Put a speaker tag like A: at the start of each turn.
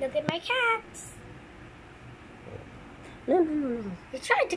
A: Look at my cats.
B: No, no, no, no.
A: He tried to